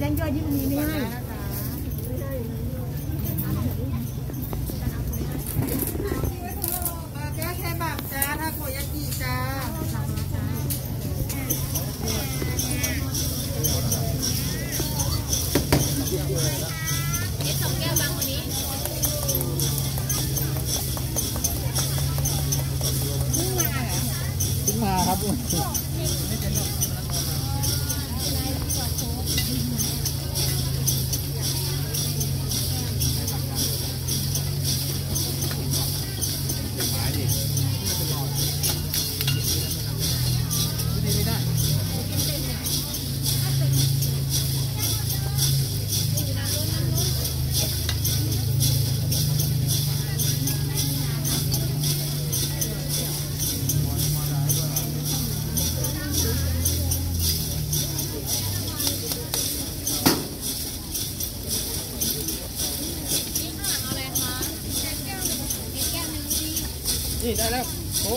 ที่มันมีไม่ให้แก้แค่แบบจ้าถ้าโกยากิจ้าขึ้นมาครับ นี่ได้แล้วโค้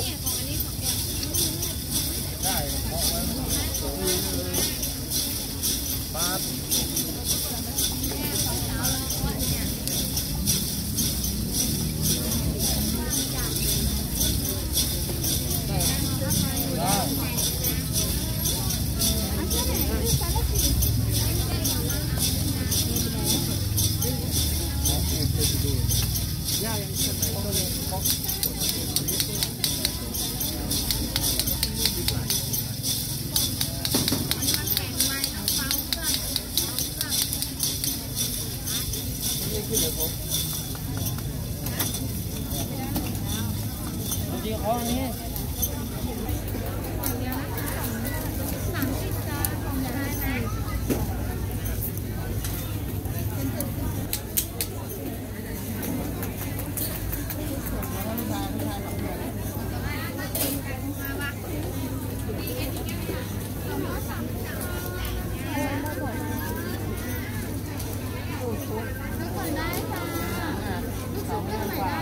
ดีขึ้นเลยผมจริงๆเขาอันนี้สองพันกว่า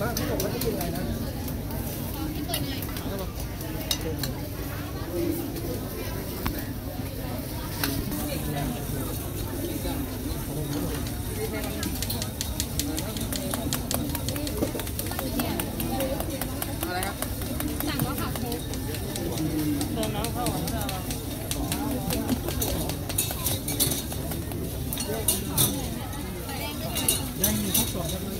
บ้านเขาบอกว่าจะกินอะไรนะอะไรครับสั่งแล้วค่ะเติมน้ำเข้าก่อนนะยังมีข้าวสองครับ